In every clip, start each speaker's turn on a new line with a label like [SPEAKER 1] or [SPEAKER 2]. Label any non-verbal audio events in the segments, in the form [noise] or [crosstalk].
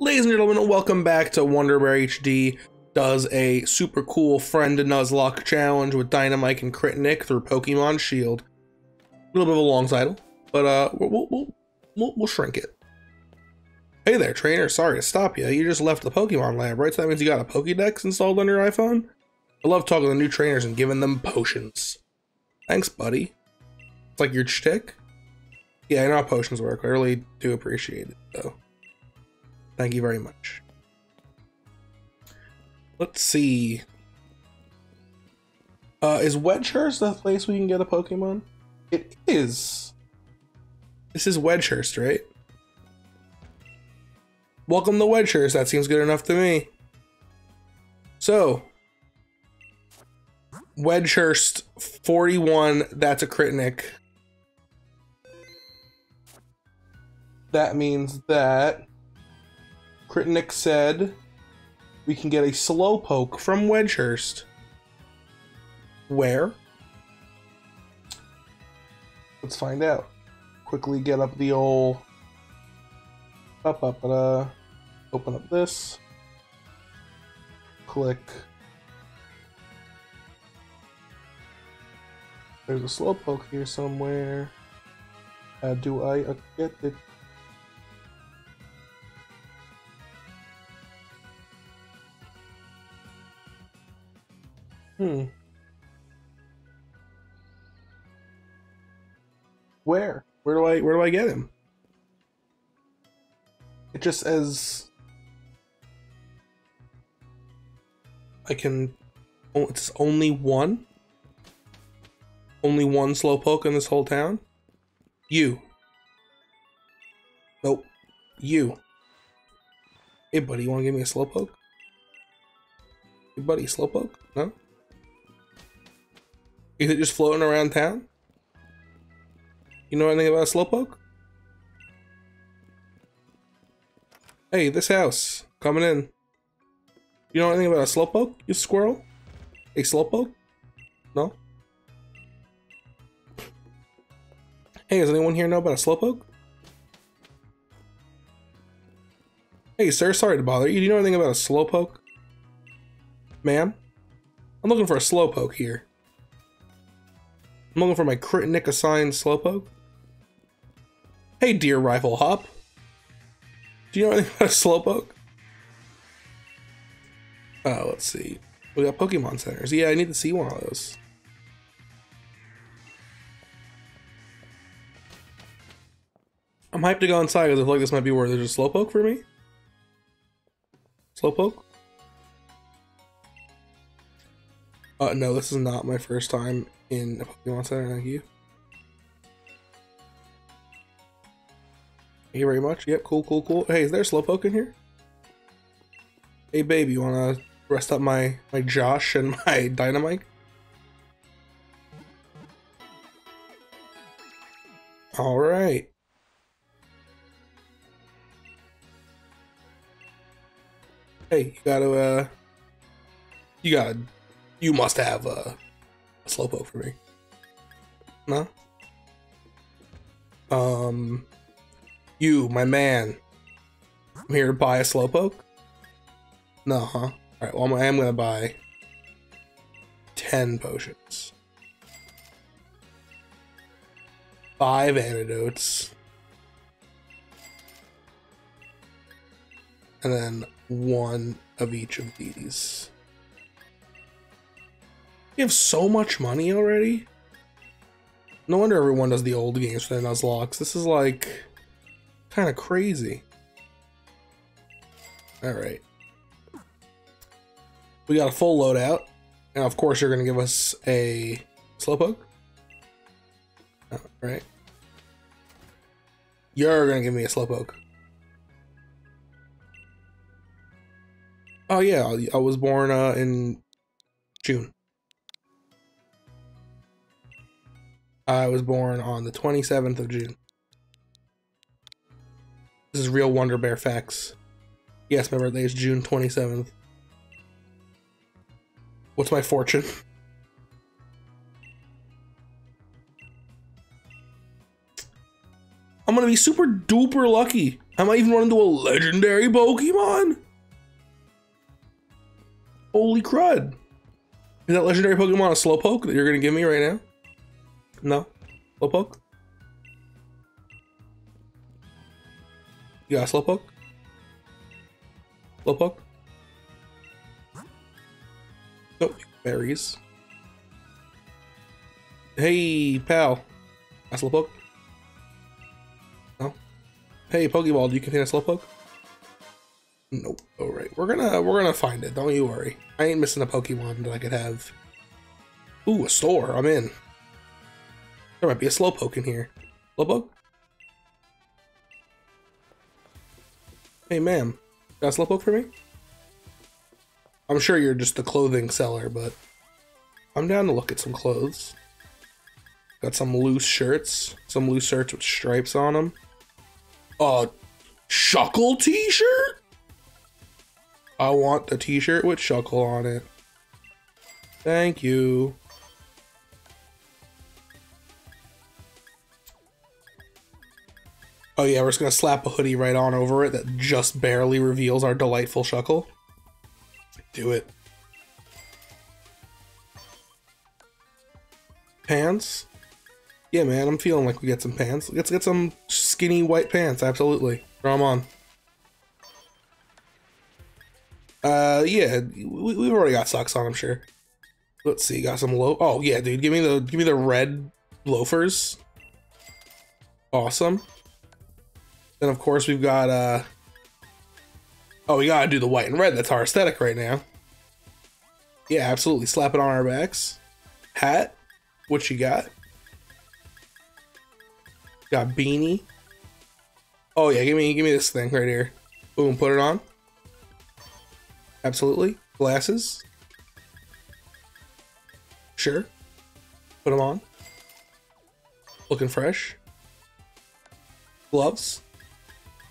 [SPEAKER 1] Ladies and gentlemen, welcome back to Wunder Bear HD does a super cool friend to Nuzlocke challenge with Dynamike and Crit Nick through Pokemon Shield. A little bit of a long title, but uh, we'll, we'll, we'll, we'll shrink it. Hey there, trainer. Sorry to stop you. You just left the Pokemon lab, right? So that means you got a Pokédex installed on your iPhone? I love talking to new trainers and giving them potions. Thanks, buddy. It's like your shtick. Yeah, I know how potions work. I really do appreciate it, though. Thank you very much. Let's see. Uh, is Wedgehurst the place we can get a Pokemon? It is. This is Wedgehurst, right? Welcome to Wedgehurst. That seems good enough to me. So, Wedgehurst 41, that's a crit Nick. That means that Crit Nick said we can get a Slowpoke from Wedgehurst. Where? Let's find out. Quickly get up the old. Up, up, uh, open up this. Click. There's a Slowpoke here somewhere. Uh, do I get it? Hmm. Where? Where do I where do I get him? It just says I can oh it's only one? Only one slowpoke in this whole town? You. Nope. You. Hey buddy, you wanna give me a slowpoke? Hey buddy, slowpoke? No? Is it just floating around town? You know anything about a slowpoke? Hey, this house. Coming in. You know anything about a slowpoke, you squirrel? A slowpoke? No? Hey, does anyone here know about a slowpoke? Hey, sir, sorry to bother you. Do you know anything about a slowpoke? Ma'am? I'm looking for a slowpoke here. I'm looking for my crit nick assigned slowpoke. Hey, dear rifle hop. Do you know anything [laughs] about a slowpoke? Oh, let's see. We got Pokemon centers. Yeah, I need to see one of those. I'm hyped to go inside because I feel like this might be where there's a slowpoke for me. Slowpoke? Uh, no, this is not my first time in a Pokemon Center, thank you. Thank you very much. Yep, cool, cool, cool. Hey, is there a Slowpoke in here? Hey, baby, you wanna rest up my, my Josh and [laughs] my Dynamite? Alright. Hey, you gotta, uh... You gotta... You must have, uh slowpoke for me. No? Um, you, my man. I'm here to buy a slowpoke? No, huh? Alright, well, I am gonna buy 10 potions. Five antidotes. And then one of each of these. You have so much money already? No wonder everyone does the old games for the Nuzlockes. This is like kind of crazy. Alright. We got a full loadout. Now, of course, you're going to give us a Slowpoke. Alright. You're going to give me a Slowpoke. Oh, yeah. I was born uh, in June. I was born on the 27th of June. This is real Wunder Bear facts. Yes, my birthday is June 27th. What's my fortune? I'm gonna be super duper lucky I might even run into a legendary Pokemon. Holy crud. Is that legendary Pokemon a Slowpoke that you're to give me right now? No? Slowpoke? You got Slowpoke? Slowpoke? Oh, berries. Hey, pal. A Slowpoke? No? Hey, Pokeball, do you contain a Slowpoke? Nope. All right, we're gonna we're gonna find it. Don't you worry. I ain't missing a Pokemon that I could have. Ooh, a store. I'm in. There might be a Slowpoke in here. Slowpoke? Hey, ma'am. Got a Slowpoke for me? I'm sure you're just a clothing seller, but I'm down to look at some clothes. Got some loose shirts. Some loose shirts with stripes on them. A Shuckle t-shirt? I want the t-shirt with Shuckle on it. Thank you. Oh yeah, we're just gonna slap a hoodie right on over it that just barely reveals our delightful Shuckle. Do it. Pants? Yeah, man, I'm feeling like we get some pants. Let's get some skinny white pants, absolutely. Throw them on. Uh, yeah, we, we've already got socks on, I'm sure. Let's see, got some low. Oh yeah, dude, give me the give me the red loafers. Awesome. Then of course we've got uh. Oh, we gotta do the white and red. That's our aesthetic right now. Yeah, absolutely. Slap it on our backs. Hat. What you got? Got beanie. Oh yeah, give me give me this thing right here. Boom, put it on. Absolutely. Glasses. Sure. Put them on. Looking fresh. Gloves.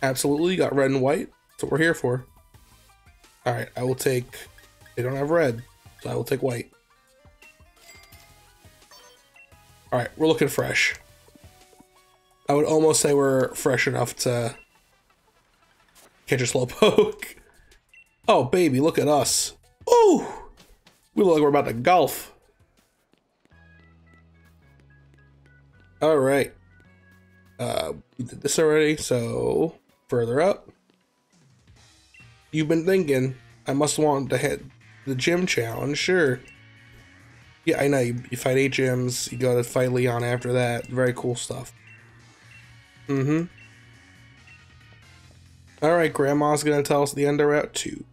[SPEAKER 1] Absolutely. Got red and white. That's what we're here for. Alright, I will take... They don't have red, so I will take white. Alright, we're looking fresh. I would almost say we're fresh enough to catch a slow [laughs] poke. Oh, baby, look at us. Ooh! We look like we're about to golf. All right. Uh, we did this already, so further up. You've been thinking, I must want to hit the gym challenge, sure. Yeah, I know, you, you fight eight gyms, you gotta fight Leon after that, very cool stuff. Mm-hmm. Alright, Grandma's gonna tell us the end of Route 2.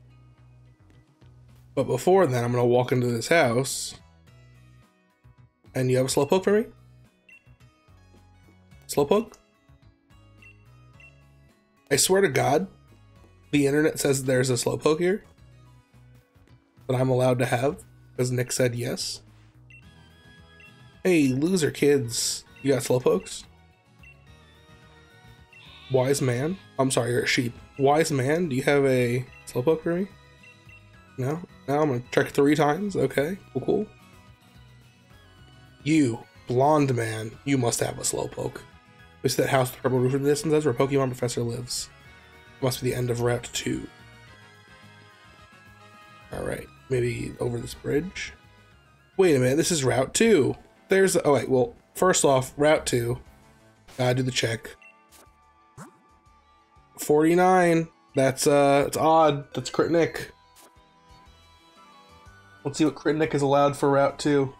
[SPEAKER 1] But before then, I'm gonna walk into this house. And you have a slowpoke for me? Slowpoke? I swear to God, the internet says there's a slowpoke here. That I'm allowed to have, because Nick said yes. Hey, loser kids, you got slowpokes? Wise man? I'm sorry, you're a sheep. Wise man, do you have a slowpoke for me? No? Now I'm gonna check three times. Okay, cool, cool. You, blonde man, you must have a slowpoke. Is that house with purple roof in the distance. That's where Pokemon Professor lives. Must be the end of Route 2. Alright, maybe over this bridge? Wait a minute, this is Route 2. There's, oh wait, well, first off, Route 2. Gotta do the check. 49. That's, uh, it's odd. That's Crit Nick. Let's see what Crit Nick is allowed for Route 2.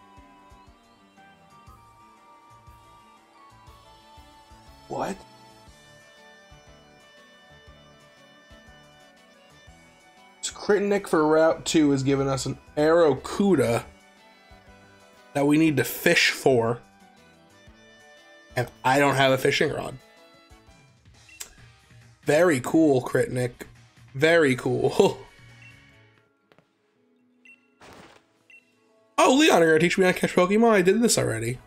[SPEAKER 1] What? Crit for Route 2 has given us an Arrokuda that we need to fish for. And I don't have a fishing rod. Very cool, Crit Nick. Very cool. [laughs] oh, Leon, you're gonna teach me how to catch Pokemon? I did this already.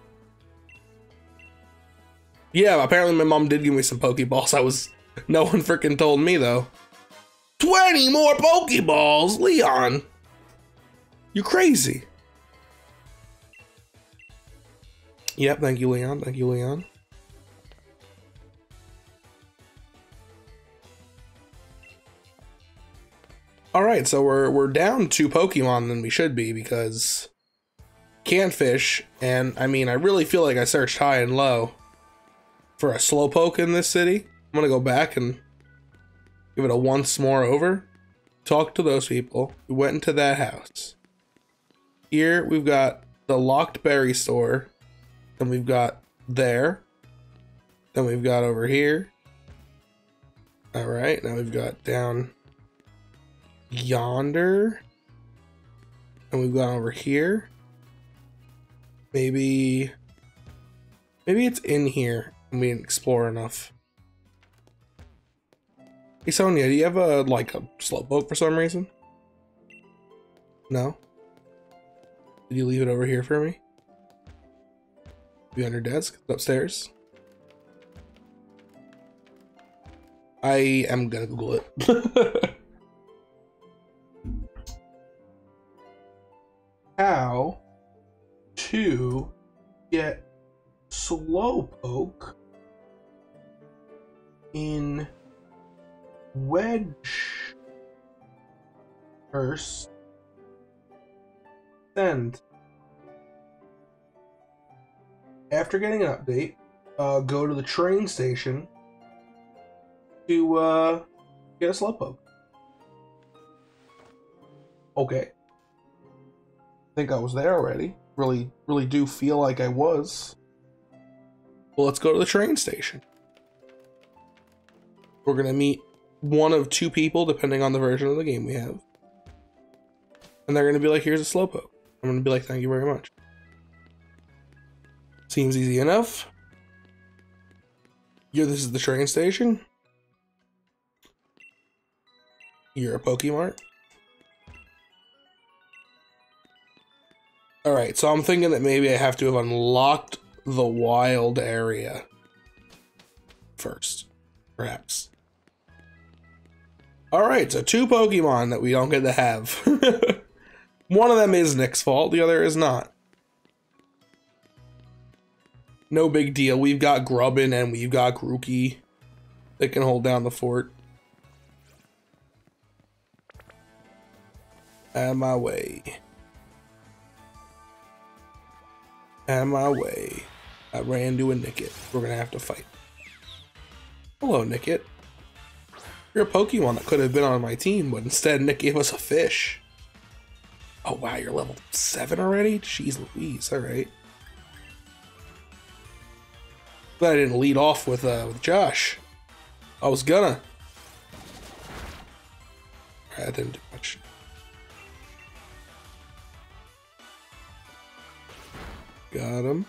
[SPEAKER 1] Yeah, apparently my mom did give me some Pokeballs. I was... No one freaking told me, though. 20 more Pokeballs? Leon! You're crazy. Yep, thank you, Leon. Thank you, Leon. All right, so we're we're down two Pokemon than we should be because can't fish, and I mean I really feel like I searched high and low for a Slowpoke in this city. I'm gonna go back and give it a once more over. Talk to those people. We went into that house. Here we've got the locked berry store. Then we've got there. Then we've got over here. All right, now we've got down yonder. And we've gone over here. Maybe maybe it's in here we didn't explore enough. Hey Sonia, do you have a like a slowpoke for some reason? No? Did you leave it over here for me? Be on your desk? Upstairs? I am gonna Google it. [laughs] How to get Slowpoke in Wedge first send. After getting an update, uh, go to the train station to uh, get a slowpoke. Okay. I think I was there already. Really, really do feel like I was. Well, let's go to the train station. We're gonna meet one of two people, depending on the version of the game we have. And they're gonna be like, here's a slowpoke. I'm gonna be like, thank you very much. Seems easy enough. Here, this is the train station. You're a Pokemart. Alright, so I'm thinking that maybe I have to have unlocked the wild area first. Perhaps. Alright, so two Pokemon that we don't get to have. [laughs] One of them is Nick's fault, the other is not. No big deal. We've got Grubbin and we've got Grookey that can hold down the fort. Out my way. Out my way. I ran to a Nickit. We're gonna have to fight. Hello, Nickit. You're a Pokemon that could have been on my team, but instead Nick gave us a fish. Oh wow, you're level 7 already? Jeez Louise, alright. Glad I didn't lead off with, uh, with Josh. I was gonna. I didn't do much. Got him.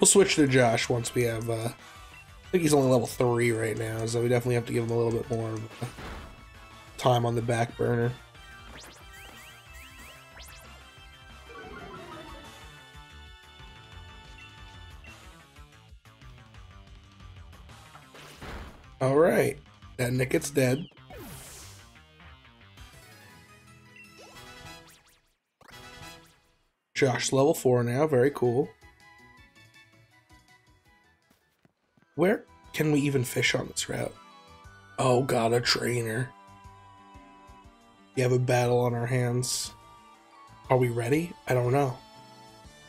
[SPEAKER 1] We'll switch to Josh once we have, uh, I think he's only level 3 right now, so we definitely have to give him a little bit more time on the back burner. Alright, that Nickit's dead. Josh level 4 now, very cool. Can we even fish on this route? Oh god, a trainer. We have a battle on our hands. Are we ready? I don't know.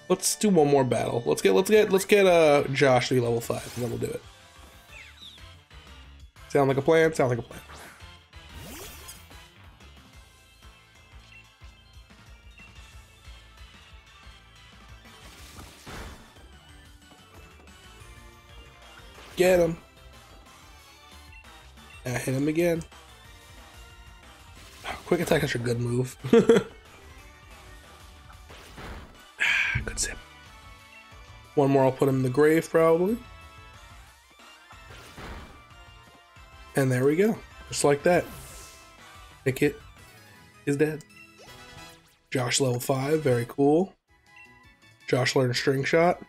[SPEAKER 1] Let's do one more battle. Let's get let's get let's get uh Josh to be level five, and then we'll do it. Sound like a plan? Sound like a plan. Get him. I hit him again. Quick attack is a good move. [laughs] [sighs] good zip. One more, I'll put him in the grave probably. And there we go. Just like that. Nickit is dead. Josh level 5, very cool. Josh learned string shot.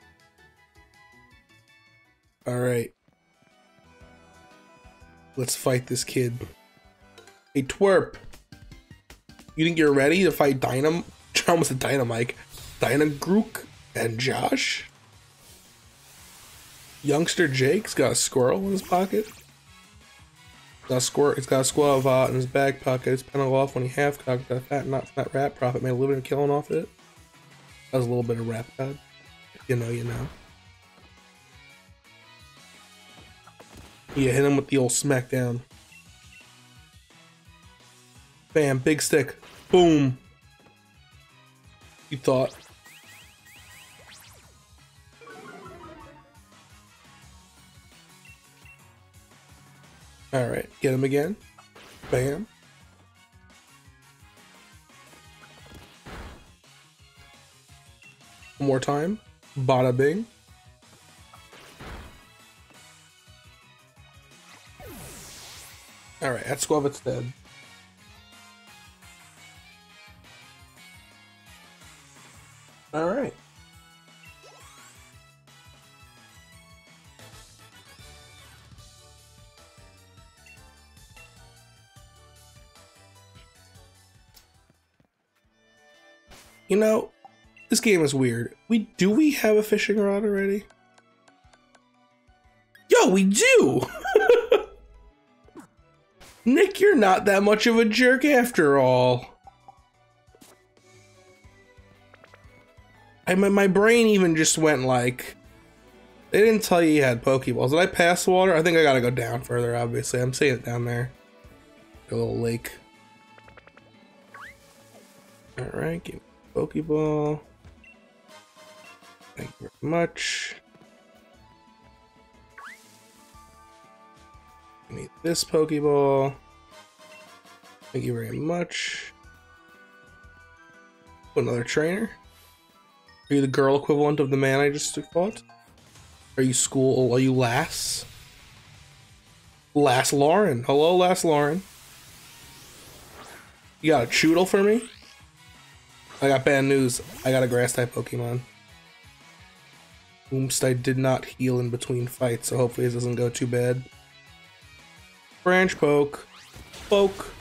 [SPEAKER 1] Alright. Let's fight this kid. Hey, twerp. You think you're ready to fight Dynam? [laughs] almost a Dynamike. Dynagrook and Josh? Youngster Jake's got a squirrel in his pocket. Got a squirt. He's got a Skwovet uh, in his back pocket. His penalty off when he half cocked that fat not fat rat profit made a little bit of killing off it. That was a little bit of rap god. You know, you know. Yeah, hit him with the old smackdown. Bam, big stick. Boom. You thought. Alright, get him again. Bam. One more time. Bada bing. Alright, that's Skwovet's dead. Alright. You know, this game is weird. We do we have a fishing rod already? Yo, we do! [laughs] Nick, you're not that much of a jerk after all. I mean, my brain even just went like, they didn't tell you you had Pokeballs. Did I pass water? I think I gotta go down further, obviously. I'm seeing it down there. A little lake. Alright, give me Pokeball. Thank you very much. Give me this Pokeball. Thank you very much. Oh, another trainer. Are you the girl equivalent of the man I just fought? Are you school? Oh, are you Lass? Lass Lauren. Hello, Lass Lauren. You got a Chewtle for me? I got bad news. I got a grass type Pokemon. Oomst, I did not heal in between fights, so hopefully this doesn't go too bad. Branch poke. Poke.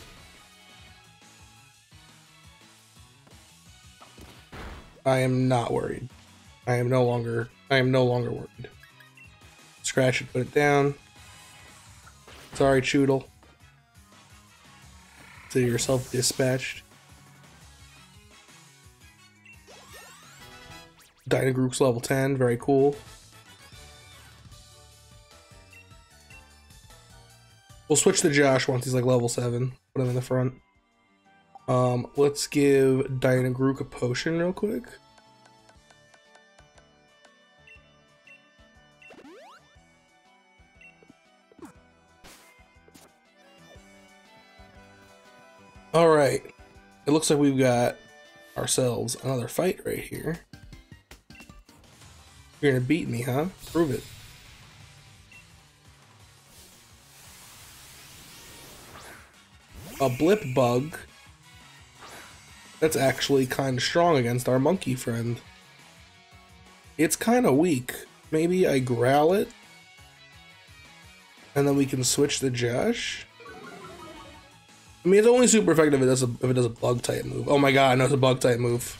[SPEAKER 1] I am not worried. I am no longer I am no longer worried. Scratch it, put it down. Sorry, Chewtle. Consider yourself dispatched. Dynagrook's level 10, very cool. We'll switch to Josh once he's like level 7. Put him in the front. Um, let's give Dynagrook a potion real quick. Alright. It looks like we've got ourselves another fight right here. You're gonna beat me, huh? Prove it. A blip bug. That's actually kind of strong against our monkey friend. It's kind of weak. Maybe I growl it? And then we can switch to Josh? I mean, it's only super effective if it does a, if it does a bug type move. Oh my god, know it's a bug type move.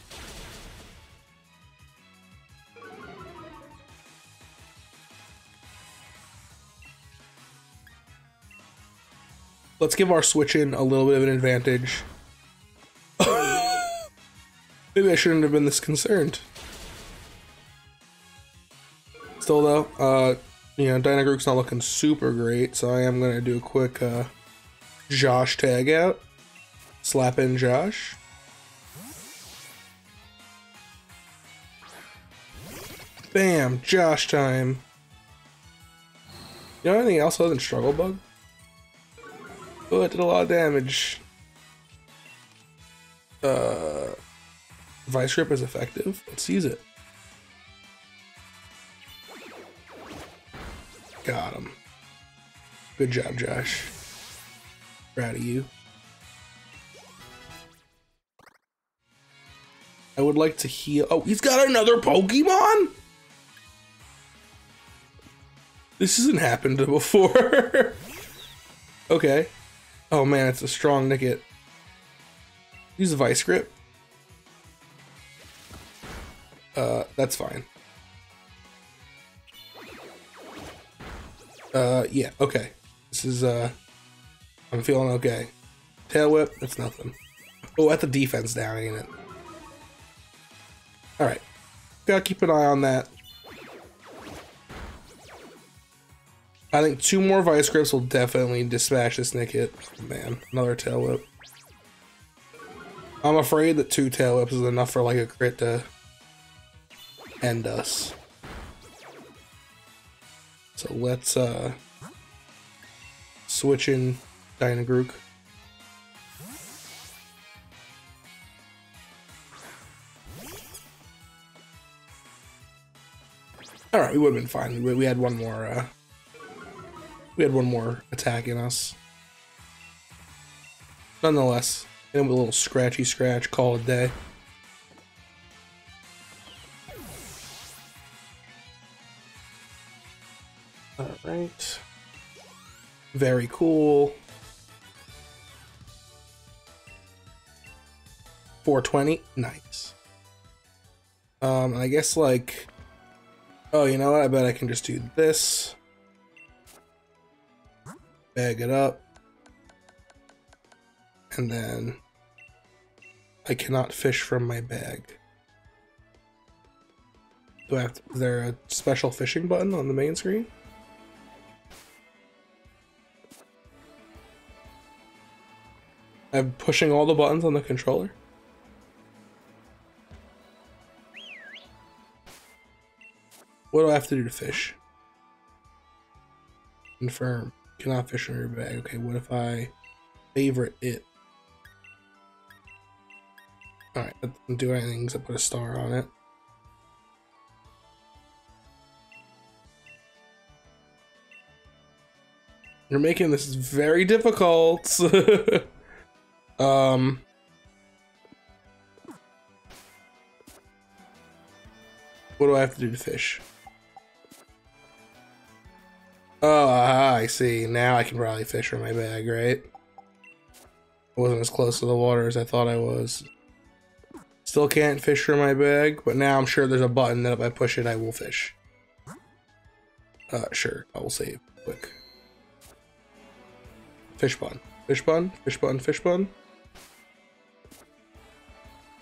[SPEAKER 1] Let's give our switch in a little bit of an advantage. [laughs] Maybe I shouldn't have been this concerned. Still though, uh, you know, Dynagrook's not looking super great, so I am gonna do a quick uh, Josh tag out. Slap in Josh. Bam, Josh time. You know anything else other than Struggle Bug? Oh, it did a lot of damage. Uh, Vice Grip is effective. Let's use it. Got him. Good job, Josh. Proud of you. I would like to heal. Oh, he's got another Pokemon? This hasn't happened [laughs] before. okay. Oh man, it's a strong Nickit. Use a Vice Grip. Uh, that's fine. Uh, yeah, okay. This is, uh, I'm feeling okay. Tail whip, that's nothing. Oh, at the defense down, ain't it? Alright. Gotta keep an eye on that. I think two more Vice Grips will definitely dispatch this Nickit. Man, another Tail Whip. I'm afraid that two Tail Whips is enough for like a crit to end us. So let's uh switch in Dynagrook. All right, we would have been fine. We, we had one more. Uh, we had one more attack in us. Nonetheless, him with a little scratchy scratch. Call it day. All right. Very cool. 420. Nice. Um, I guess like Oh, you know what? I bet I can just do this. Bag it up. And then I cannot fish from my bag. Do I have to, is there a special fishing button on the main screen? I'm pushing all the buttons on the controller. What do I have to do to fish? Confirm. Cannot fish in your bag. Okay, what if I favorite it? Alright, that doesn't do anything except put a star on it. You're making this very difficult. [laughs] um... What do I have to do to fish? Oh, I see. Now I can probably fish from my bag, right? I wasn't as close to the water as I thought I was. Still can't fish from my bag, but now I'm sure there's a button that if I push it, I will fish. Uh, sure. I will save. Quick. Fish bun. Fish bun. Fish bun. Fish bun.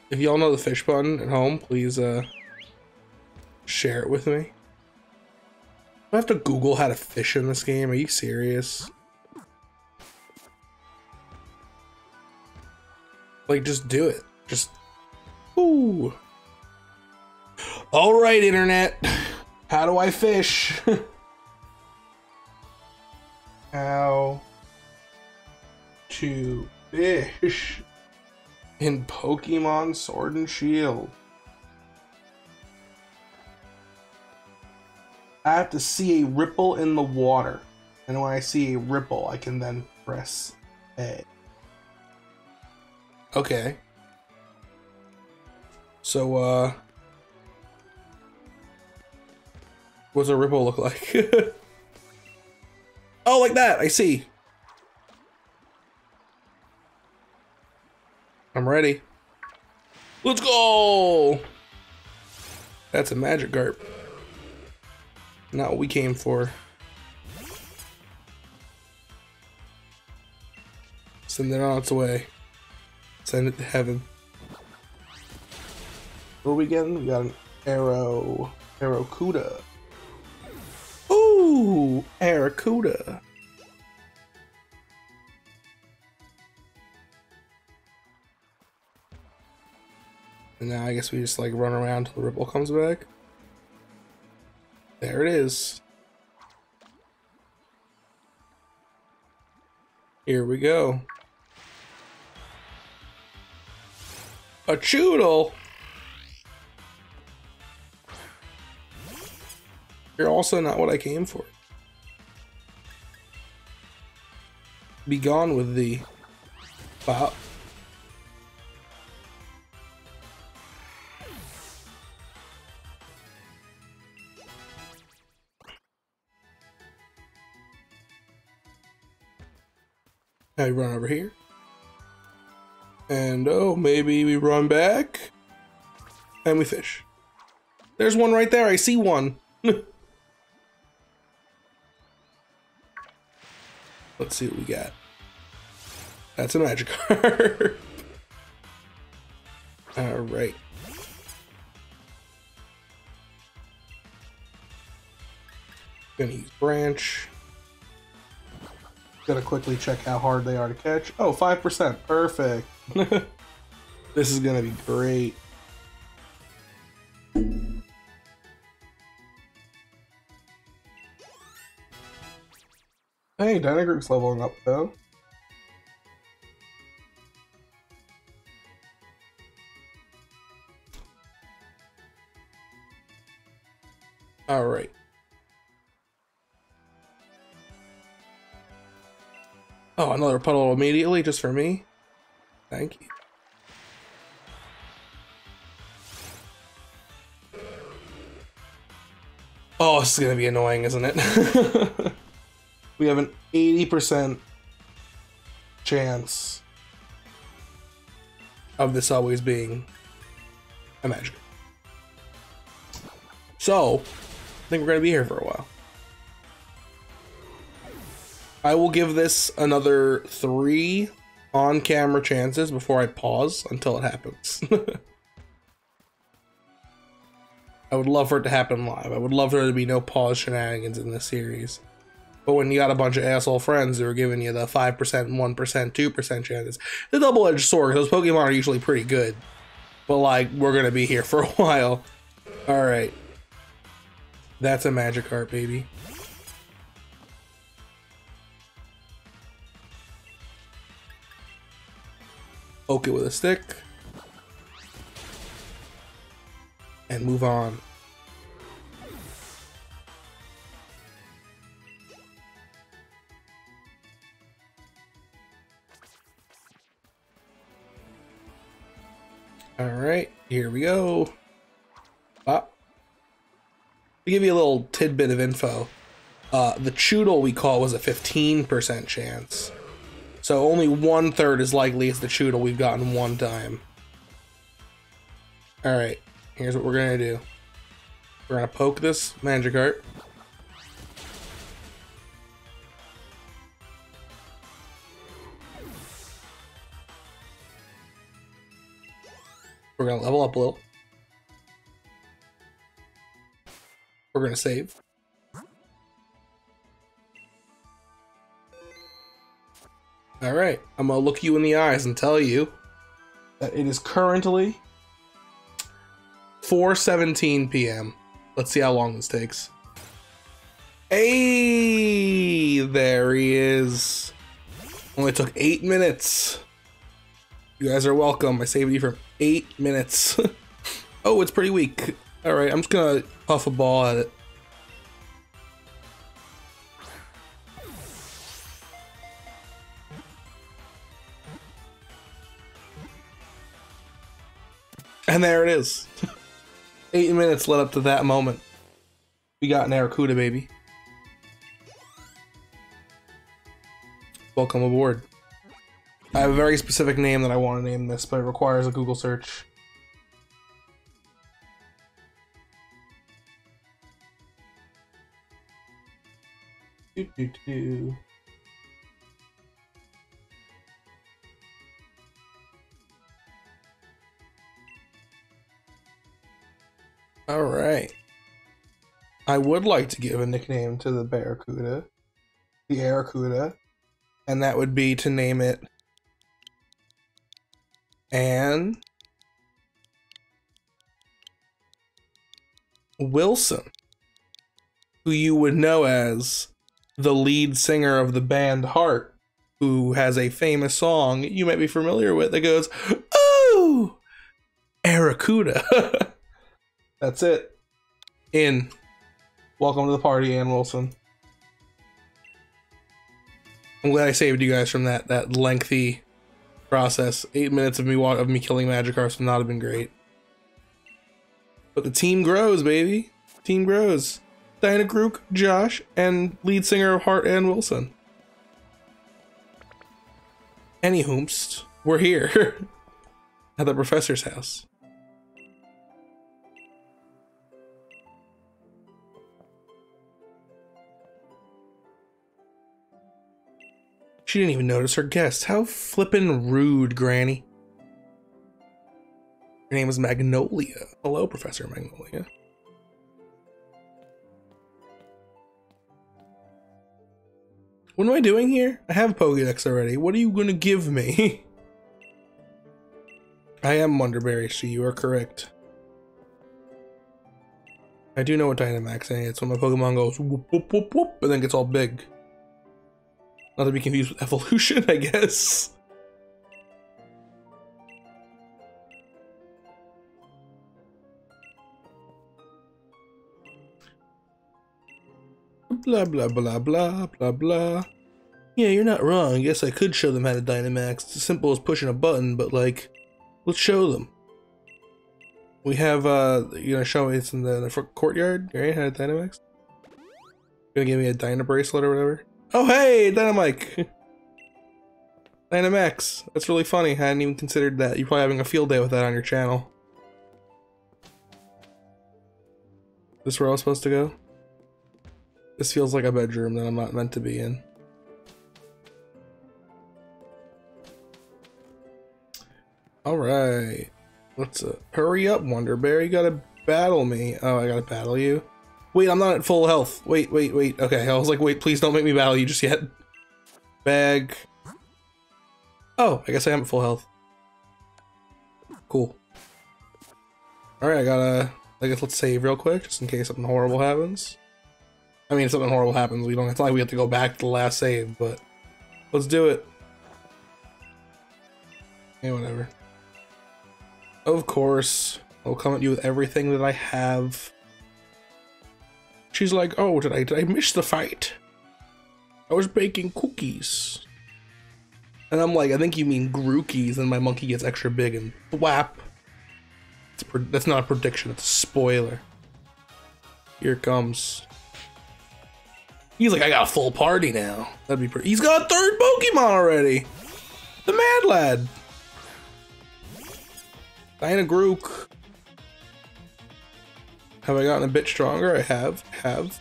[SPEAKER 1] If y'all know the fish bun at home, please uh, share it with me. I have to Google how to fish in this game. Are you serious? Like, just do it. Just. Ooh. All right, internet. [sighs] How do I fish? [laughs] how to fish in Pokemon Sword and Shield. I have to see a ripple in the water. And when I see a ripple, I can then press A. Okay. So, uh... What's a ripple look like? [laughs] oh, like that! I see. I'm ready. Let's go! That's a Magikarp. Not what we came for. Send it on its way. Send it to heaven. What are we getting? We got an arrow. Arrokuda. Ooh! Arrokuda. And now I guess we just like run around till the ripple comes back. There it is. Here we go. A Chewtle. You're also not what I came for. Be gone with the Bop. Now we run over here. And oh, maybe we run back. And we fish. There's one right there. I see one. [laughs] Let's see what we got. That's a Magikarp. [laughs] All right. Gonna use branch. Gotta quickly check how hard they are to catch. Oh, 5%. Perfect. [laughs] this is gonna be great. Hey, Dynagrook's leveling up though. All right. Oh, another puddle immediately just for me? Thank you. Oh, this is gonna be annoying, isn't it? [laughs] we have an 80% chance of this always being a magic. So, I think we're gonna be here for a while. I will give this another three on-camera chances before I pause until it happens. [laughs] I would love for it to happen live. I would love there to be no pause shenanigans in this series. But when you got a bunch of asshole friends who are giving you the 5%, 1%, 2% chances, the double-edged sword, those Pokemon are usually pretty good. But like, we're gonna be here for a [laughs] while. Alright. That's a Magikarp, baby. Poke it with a stick, and move on. All right, here we go. Ah. To give you a little tidbit of info, uh, the Chewtle we call was a 15% chance. So only one third as likely as the Chewtle we've gotten one time. Alright, here's what we're gonna do. We're gonna poke this Magikarp. We're gonna level up a little. We're gonna save. All right, I'm gonna look you in the eyes and tell you that it is currently 4:17 p.m. Let's see how long this takes. Hey, there he is. Only took eight minutes. You guys are welcome. I saved you from eight minutes. [laughs] oh, it's pretty weak. All right, I'm just gonna puff a ball at it. And there it is. Eight minutes led up to that moment. We got an Arrokuda, baby. Welcome aboard. I have a very specific name that I want to name this, but it requires a Google search. Do, do, do. All right. I would like to give a nickname to the Barracuda, the Arrokuda, and that would be to name it Ann Wilson, who you would know as the lead singer of the band Heart, who has a famous song you might be familiar with that goes, Oh, Arrokuda. [laughs] That's it. In. Welcome to the party, Ann Wilson. I'm glad I saved you guys from that that lengthy process. Eight minutes of me walk of me killing Magikarps would not have been great. But the team grows, baby. Team grows. Dynagrook, Josh, and lead singer of Heart Ann Wilson. Any hoomst, we're here [laughs] at the professor's house. She didn't even notice her guest. How flippin' rude, Granny. Her name is Magnolia. Hello, Professor Magnolia. What am I doing here? I have Pokedex already. What are you gonna give me? [laughs] I am Wunder Bear, so you are correct. I do know what Dynamax is. It's when my Pokemon goes whoop whoop whoop whoop and then gets all big. Not to be confused with evolution, [laughs] I guess. Blah blah blah blah blah blah. Yeah, you're not wrong. I guess I could show them how to Dynamax. It's as simple as pushing a button, but like, let's show them. We have, uh, you know, show me it's in the, the courtyard, right? How to Dynamax? You're gonna give me a Dyna bracelet or whatever? Oh, hey, Dynamike! [laughs] Dynamax. That's really funny. I hadn't even considered that. You're probably having a field day with that on your channel. This where I was supposed to go? This feels like a bedroom that I'm not meant to be in. Alright. Let's uh, hurry up, Wunder Bear. You gotta battle me. Oh, I gotta battle you? Wait, I'm not at full health. Wait, wait, wait. Okay, I was like, wait, please don't make me battle you just yet. Bag. Oh, I guess I am at full health. Cool. Alright, I gotta... I guess let's save real quick, just in case something horrible happens. I mean, if something horrible happens, we don't. It's not like we have to go back to the last save, but let's do it. Yeah, whatever. Of course, I'll come at you with everything that I have. She's like, "Oh, did I did I miss the fight? I was baking cookies." And I'm like, "I think you mean Grookies," and my monkey gets extra big and thwap. That's not a prediction; it's a spoiler. Here comes. He's like, I got a full party now. That'd be pretty. He's got a third Pokemon already. The Mad Lad. Dynagrook. Have I gotten a bit stronger? I have. Have.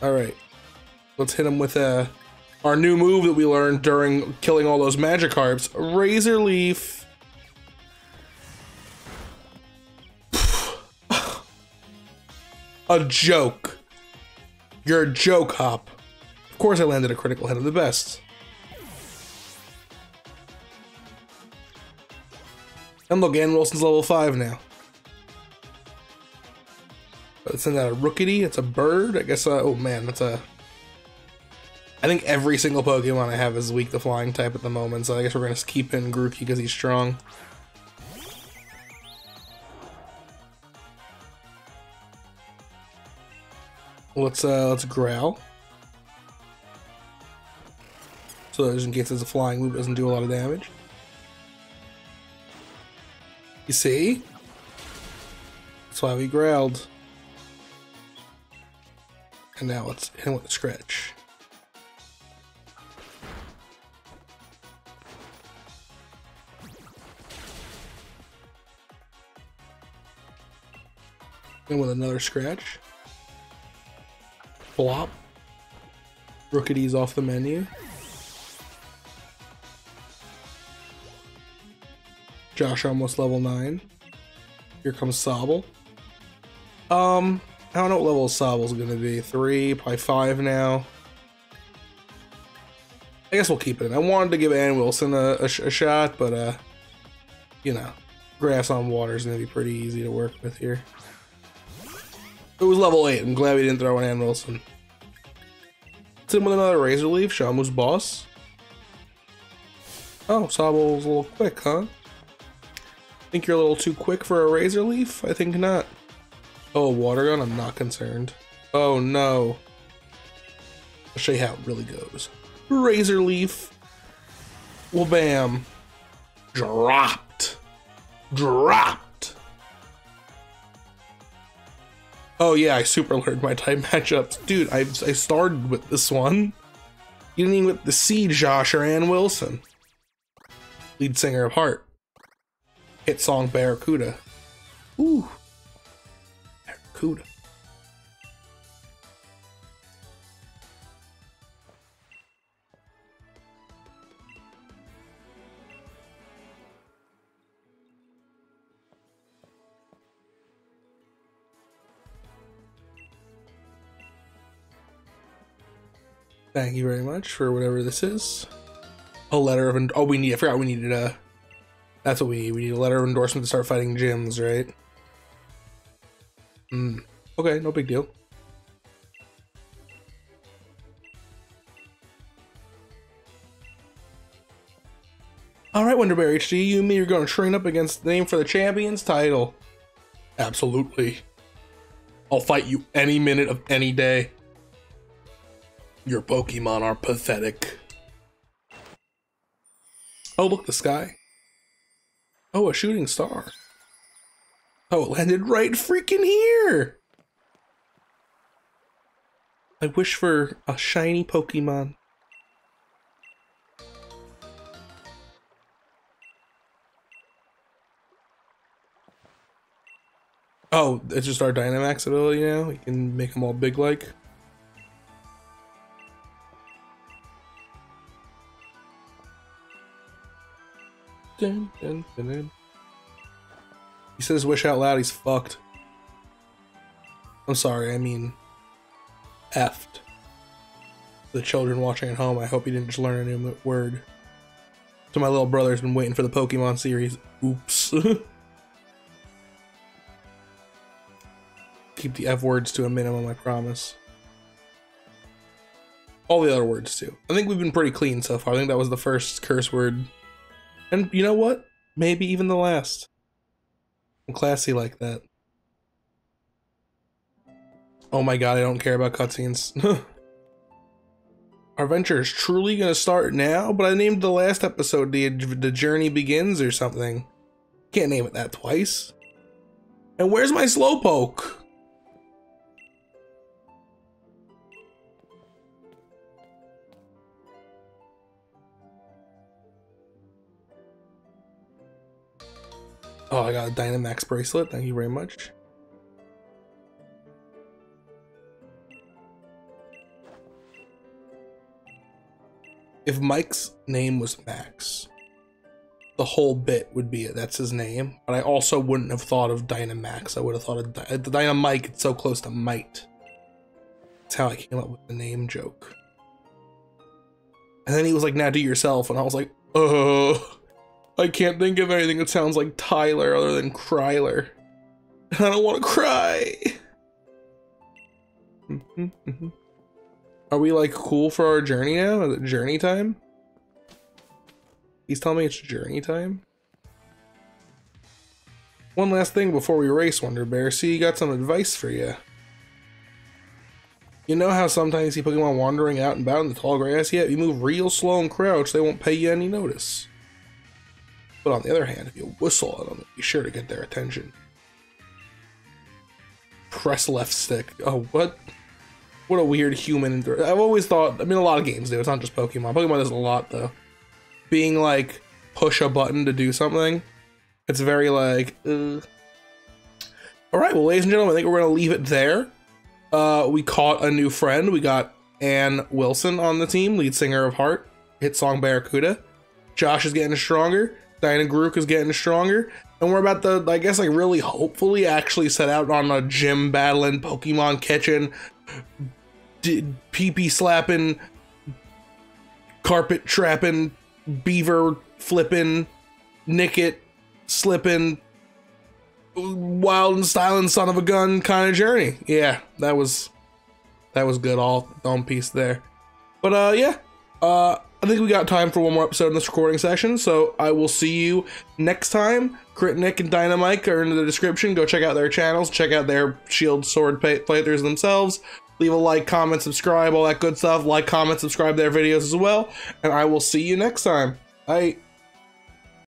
[SPEAKER 1] Alright. Let's hit him with uh, our new move that we learned during killing all those Magikarps. Razor Leaf. [sighs] a joke. You're a joke, Hop. Of course I landed a critical hit of the best. And look, Ann Wilson's level 5 now. It's in a Rookidee, it's a bird. I guess, uh, oh man, that's a... I think every single Pokemon I have is weak to flying type at the moment, so I guess we're gonna keep in Grookey because he's strong. Let's uh let's growl. So just in case it's a flying loop doesn't do a lot of damage. You see? That's why we growled. And now let's hit him with a scratch. And with another scratch. Flop. Rookidee's off the menu. Josh almost level 9. Here comes Sobble. Um, I don't know what level Sobble's gonna be. 3, probably 5 now. I guess we'll keep it in. I wanted to give Ann Wilson a, a, a shot, but, uh, you know, grass on water is gonna be pretty easy to work with here. It was level 8. I'm glad we didn't throw an Ann Wilson. In with another Razor Leaf, Shamu's boss. Oh, Sobble's a little quick, huh? Think you're a little too quick for a Razor Leaf? I think not. Oh, Water Gun? I'm not concerned. Oh, no. I'll show you how it really goes. Razor Leaf. Well, bam. Dropped. Dropped. Oh yeah, I super learned my type matchups. Dude, I, I started with this one. You didn't even with the seed Josh or Ann Wilson. Lead singer of Heart. Hit song Barracuda. Ooh. Cuda. Thank you very much for whatever this is. A letter of oh, we need. I forgot we needed a. That's what we need. We need a letter of endorsement to start fighting gyms, right? Hmm. Okay, no big deal. All right, Wunder Bear HD, you and me are going to train up against the name for the champions title. Absolutely. I'll fight you any minute of any day. Your Pokemon are pathetic. Oh, look, the sky. Oh, a shooting star. Oh, it landed right freaking here. I wish for a shiny Pokemon. Oh, it's just our Dynamax ability now? We can make them all big like? Dun, dun, dun, he says wish out loud, he's fucked. I'm sorry, I mean effed. The children watching at home, I hope you didn't just learn a new word. So my little brother's been waiting for the Pokemon series. Oops. [laughs] keep the F words to a minimum, I promise. All the other words too. I think we've been pretty clean so far. I think that was the first curse word. And you know what? Maybe even the last. Classy like that. Oh my god, I don't care about cutscenes. [laughs] Our venture is truly gonna start now, but I named the last episode the the journey begins or something. Can't name it that twice. And where's my slowpoke? Oh, I got a Dynamax bracelet. Thank you very much. If Mike's name was Max, the whole bit would be it. That's his name. But I also wouldn't have thought of Dynamax. I would have thought of Dy Dynamike. It's so close to Might. That's how I came up with the name joke. And then he was like, now do yourself. And I was like, oh. I can't think of anything that sounds like Tyler other than Kryler. [laughs] I don't want to cry. Mm-hmm, mm-hmm. Are we like cool for our journey now? Is it journey time? He's telling me it's journey time. One last thing before we race, Wunder Bear. See, you got some advice for you. You know how sometimes you Pokemon wandering out and about in the tall grass? Yeah, you move real slow and crouch, they won't pay you any notice. But on the other hand, if you whistle at them, be sure to get their attention. Press left stick. Oh, what? What a weird human. I've always thought, I mean, a lot of games do. It's not just Pokemon. Pokemon does a lot, though. Being like, push a button to do something. It's very like, uh. All right, well, ladies and gentlemen, I think we're going to leave it there. Uh, we caught a new friend. We got Ann Wilson on the team, lead singer of Heart, hit song Barracuda. Josh is getting stronger. Dynagrook is getting stronger. And we're about to, I guess, like really hopefully actually set out on a gym battling, Pokemon catching, PP slapping, carpet trapping, beaver flipping, Nickit slipping, wild and styling son of a gun kind of journey. Yeah, that was that was good all on piece there. But uh yeah. Uh I think we got time for one more episode in this recording session, so I will see you next time. Crit Nick and Dynamike are in the description. Go check out their channels, check out their Shield Sword playthroughs themselves. Leave a like, comment, subscribe, all that good stuff. Like, comment, subscribe their videos as well. And I will see you next time. Bye.